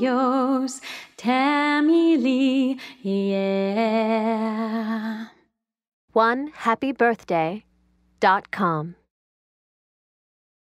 yours, Tammy Lee, yeah. One happy birthday dot com.